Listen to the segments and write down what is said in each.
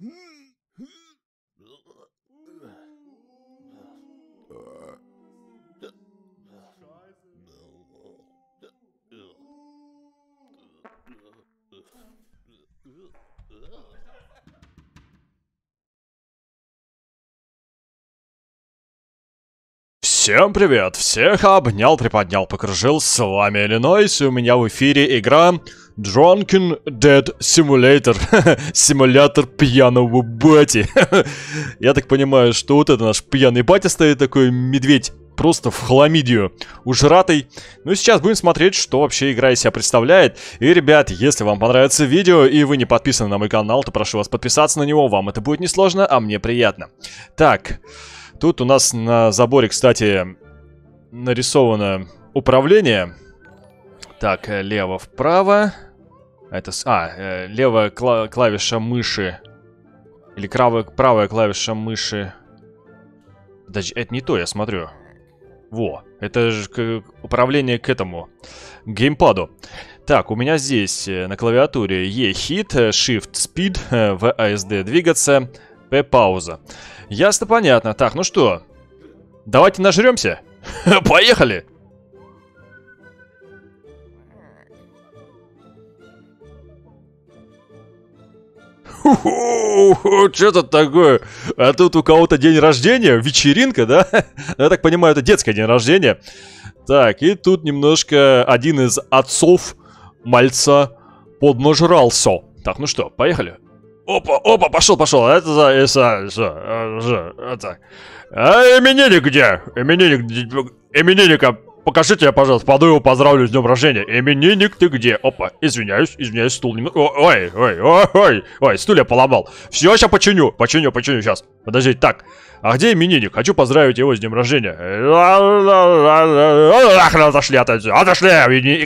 Scheiße. Всем привет! Всех обнял, приподнял, покружил. С вами Иллинойс, и у меня в эфире игра Drunken Dead Simulator. Симулятор пьяного бати. Я так понимаю, что вот это наш пьяный батя стоит, такой медведь просто в хламидию ужратый. Ну и сейчас будем смотреть, что вообще игра из себя представляет. И, ребят, если вам понравится видео и вы не подписаны на мой канал, то прошу вас подписаться на него. Вам это будет несложно, а мне приятно. Так, Тут у нас на заборе, кстати, нарисовано управление. Так, э, лево-вправо. Это... А, э, левая кла клавиша мыши. Или правая, правая клавиша мыши. Даже это не то, я смотрю. Во, это же управление к этому геймпаду. Так, у меня здесь э, на клавиатуре E-хит, Shift Speed, VASD двигаться, P пауза. Ясно, понятно. Так, ну что? Давайте нажремся. Поехали! Что тут такое? А тут у кого-то день рождения, вечеринка, да? Я так понимаю, это детское день рождения. Так, и тут немножко один из отцов мальца поднажрался. Так, ну что, поехали. Опа, опа, пошел, пошел. Это за, это, за, это. А именинник где? Именинник, именинника, покажите пожалуйста, пойду его поздравлю с днем рождения. Именинник ты где? Опа, извиняюсь, извиняюсь, стул немного. Ой, ой, ой, ой, ой, стул я поломал. Все, сейчас починю, починю, починю сейчас. Подождите, так. А где именинник? Хочу поздравить его с днем рождения. Нахрен отошли отсюда. Отошли,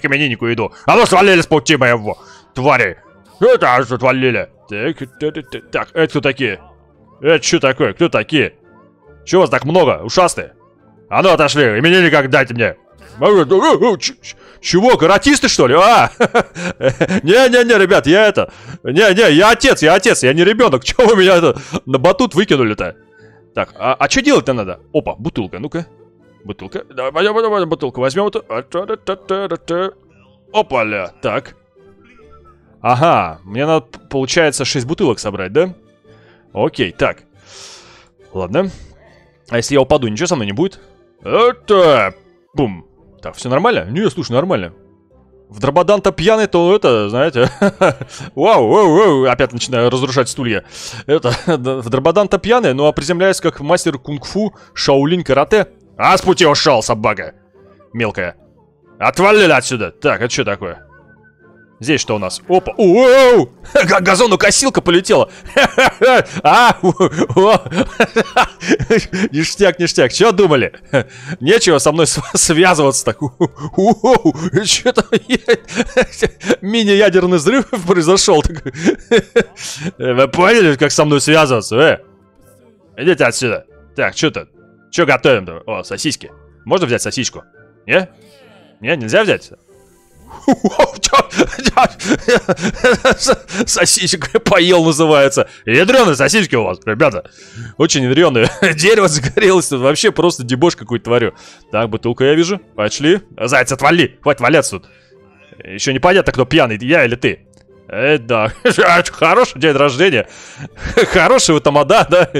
к имениннику иду. А ну свалили с пути моего, твари. Это аж отвалили. Так, так, это кто такие? Это что такое? Кто такие? Чего вас так много, ушастые? А ну отошли, именинник как дайте мне. Чего, каратисты что ли? А! Не-не-не, ребят, я это... Не-не, я отец, я отец, я не ребенок. Чего вы меня это на батут выкинули-то? Так, а, а что делать-то надо? Опа, бутылка, ну-ка. Бутылка. Давай, пойдем, пойдем, бутылку возьмем. Опа-ля, так. Ага, мне надо, получается, 6 бутылок собрать, да? Окей, так. Ладно. А если я упаду, ничего со мной не будет? Это... Бум. Так, все нормально? Не, слушай, нормально. В Драбадан-то пьяный, то это, знаете... вау, вау, вау, опять начинаю разрушать стулья. Это, в Драбадан-то пьяный, но приземляюсь как мастер кунг-фу, шаулинь карате. А с пути ушел, собака. Мелкая. Отвалили отсюда. Так, это что такое? Здесь что у нас? Опа! Оу! Газонокосилка полетела! А! Ништяк, ништяк. Что думали? Нечего со мной связываться так. Что-то мини-ядерный взрыв произошел. Вы поняли, как со мной связываться? Э? Идите отсюда. Так, что тут? Что готовим-то? О, сосиски. Можно взять сосиску? Не? Не, нельзя взять? Сосисек поел называется. Ядреные сосиски у вас, ребята. Очень ядреные. Дерево загорелось. Тут вообще просто дебош какой-то творю. Так, бутылку я вижу. Пошли. Заяц, отвали. Хватит валяться тут. Еще непонятно, кто пьяный, я или ты. Э, да, хороший день рождения. Хороший вы тамада, да?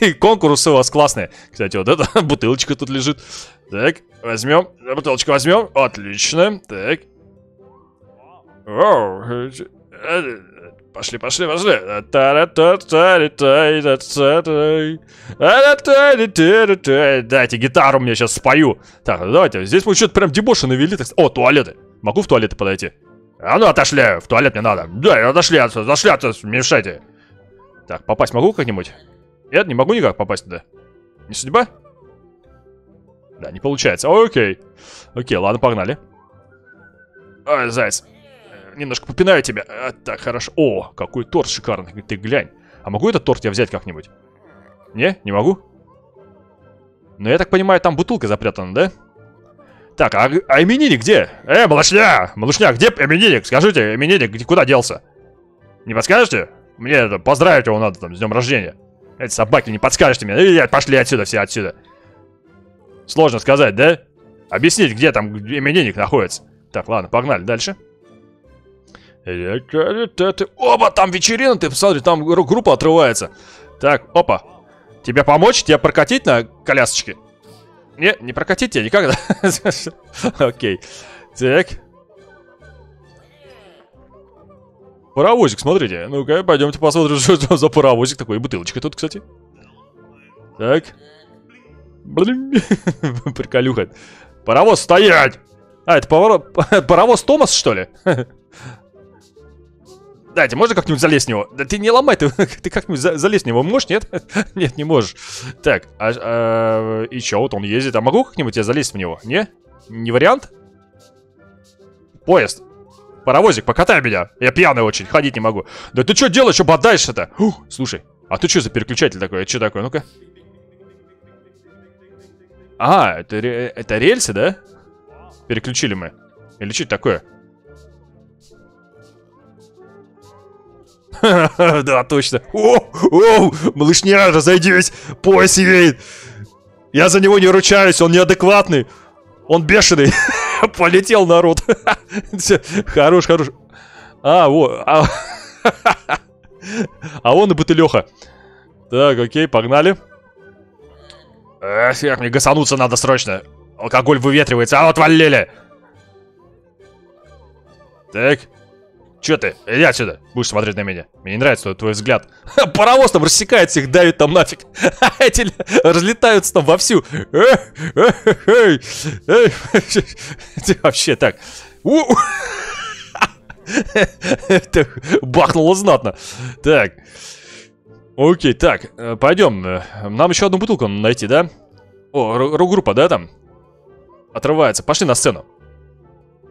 И конкурсы у вас классные. Кстати, вот эта бутылочка тут лежит. Так, возьмем. Бутылочку возьмем. Отлично. Так, Пошли, пошли, пошли. Дайте гитару мне сейчас спою. Так, давайте. Здесь мы что-то прям дебоши навели. О, туалеты. Могу в туалеты подойти? А ну отошли, в туалет мне надо. Да, отошли отсюда, отошли отсюда, мешайте. Так, попасть могу как-нибудь? Нет, не могу никак попасть туда. Не судьба? Да, не получается. Окей. Окей, ладно, погнали. Ой, заяц немножко попинаю тебя. А, так, хорошо. О, какой торт шикарный. Ты глянь. А могу этот торт я взять как-нибудь? Не? Не могу? Но я так понимаю, там бутылка запрятана, да? Так, а, а именинник где? Э, малышня! Малышня, где именинник? Скажите, именинник куда делся? Не подскажете? Мне это, поздравить его надо там с днем рождения. Эти собаки, не подскажете мне. Э, пошли отсюда, все отсюда. Сложно сказать, да? Объяснить, где там именинник находится. Так, ладно, погнали дальше. Оба, там вечерина, ты посмотри, там группа отрывается. Так, опа. Тебе помочь? Тебя прокатить на колясочке? Не, не прокатить тебя никогда. Окей. Так. Паровозик, смотрите. Ну-ка, пойдемте посмотрим, что за паровозик такой. И бутылочка тут, кстати. Так. Блин. Приколюха. Паровоз стоять! А, это паровоз Томас, что ли? Дайте, можно как-нибудь залезть в него? Да ты не ломай, ты, ты как-нибудь за, залезть в него можешь, нет? нет, не можешь. Так, а, а, и чё, вот он ездит. А могу как-нибудь я залезть в него? Не? Не вариант? Поезд. Паровозик, покатай меня. Я пьяный очень, ходить не могу. Да ты что делаешь, что бодаешься-то? Слушай, а ты что за переключатель такой? Это что такое? Ну-ка. А, это, это рельсы, да? Переключили мы. Или что это такое? Да, точно. О, о, малышня, разойдись. Пояс имеет. Я за него не ручаюсь, он неадекватный. Он бешеный. Полетел народ. Хорош, хорош. А, вот. А, а он и бутылеха. Так, окей, погнали. Эх, мне гасануться надо срочно. Алкоголь выветривается, а вот валили. Так. Че ты? Иди отсюда. Будешь смотреть на меня. Мне не нравится твой взгляд. Паровоз там рассекает всех, давит там нафиг. Эти разлетаются там вовсю. Вообще так. Бахнуло знатно. Так. Окей, так, э, пойдем. Нам еще одну бутылку найти, да? О, рок-группа, да, там? Отрывается. Пошли на сцену.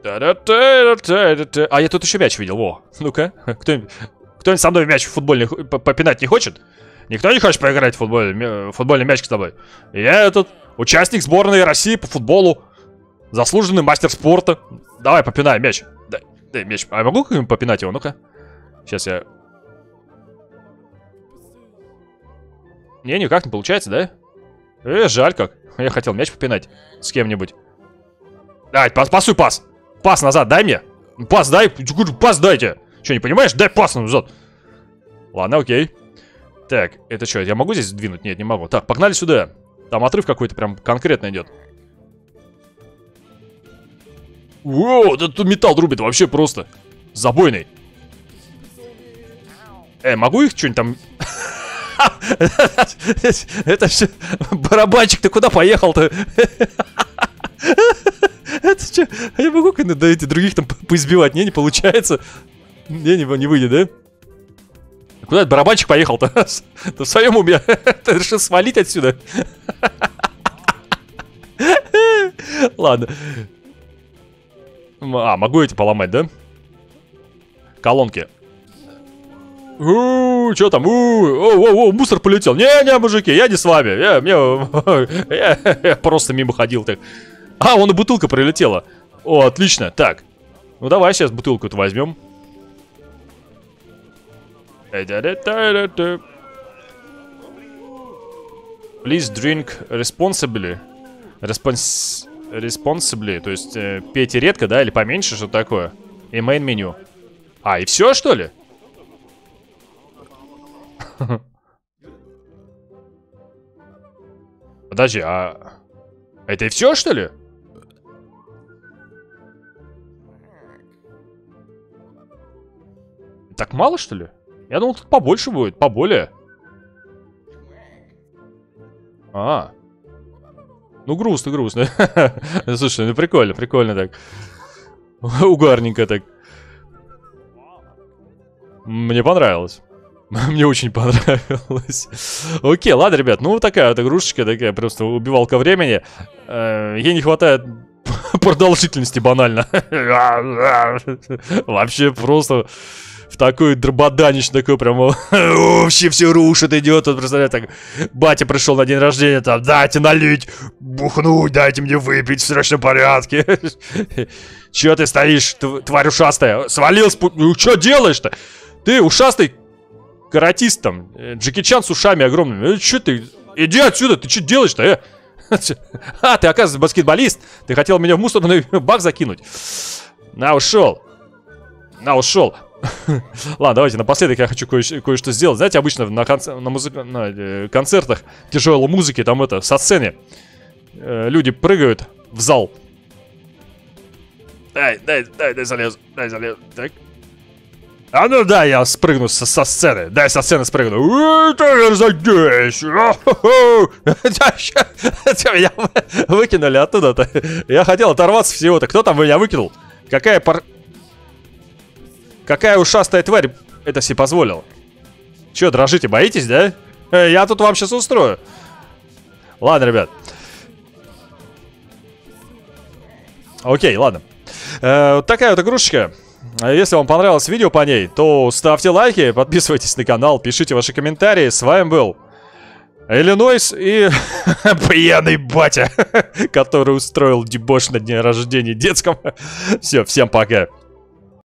А я тут еще мяч видел, во. Ну-ка, кто-нибудь кто со мной мяч футбольный попинать не хочет? Никто не хочет поиграть в футбольный, футбольный мяч с тобой? Я этот, участник сборной России по футболу. Заслуженный мастер спорта. Давай, попинай мяч. Дай, дай мяч. А я могу как-нибудь попинать его? Ну-ка. Сейчас я... Не, никак не получается, да? Э, жаль как. Я хотел мяч попинать с кем-нибудь. Давай, пас, пасуй пас. Пас назад дай мне. Пас дай. Пас дайте. Что, не понимаешь? Дай пас назад. Ладно, окей. Так, это что, я могу здесь сдвинуть? Нет, не могу. Так, погнали сюда. Там отрыв какой-то прям конкретно идет. Воу, да тут металл рубит вообще просто. Забойный. Э, могу их что-нибудь там... Это все... Барабанчик, ты куда поехал-то? А я могу когда эти других там поизбивать? Не, не получается. Не, не, не выйдет, да? Куда этот барабанчик поехал-то? Ты в своем уме? Ты решил свалить отсюда? Ладно. А, могу эти поломать, да? Колонки. У, что там? У, о, о, о, мусор полетел. Не-не, мужики, я не с вами. Я, мне, я, я просто мимо ходил так. А, вон и бутылка прилетела. О, отлично. Так. Ну давай сейчас бутылку-то возьмем. Please drink responsibly. Respons... Responsibly, то есть э, пейте редко, да, или поменьше, что такое. И main меню. А, и все, что ли? Подожди, а... Это и все, что ли? Так мало, что ли? Я думал, тут побольше будет, поболее. А. Ну, грустно, грустно. Слушай, ну прикольно, прикольно так. Угарненько так. Мне понравилось. Мне очень понравилось. Окей, ладно, ребят, ну такая вот игрушечка, такая просто убивалка времени. Э, ей не хватает продолжительности банально. Вообще просто в такой дрободанич, такой прям вообще все рушит, идет. Вот, представляю, так, батя пришел на день рождения, там, дайте налить, бухнуть, дайте мне выпить в срочном порядке. Че ты стоишь, тварь ушастая? Свалил, спу... ну что делаешь-то? Ты ушастый каратист там, Джеки Чан с ушами огромными. Э, что ты? Иди отсюда, ты что делаешь-то, э? А, ты, оказывается, баскетболист. Ты хотел меня в мусорный бак закинуть. На, ушел. На, ушел. Ладно, давайте напоследок я хочу кое-что кое сделать. Знаете, обычно на, конце на, музы на э, концертах тяжелой музыки, там это, со сцены, э, люди прыгают в зал. Дай, дай, дай, дай залез, дай залез. Так. А ну да, я спрыгну со, со сцены. Дай со сцены спрыгну. Ты здесь. Меня выкинули оттуда-то. Я хотел оторваться всего-то. Кто там меня выкинул? Какая пар... Какая ушастая тварь это себе позволила? Че, дрожите, боитесь, да? Э, я тут вам сейчас устрою. Ладно, ребят. Окей, ладно. Э, такая вот игрушечка. Если вам понравилось видео по ней, то ставьте лайки, подписывайтесь на канал, пишите ваши комментарии. С вами был Иллинойс и пьяный батя, который устроил дебош на дне рождения детском. Все, всем пока.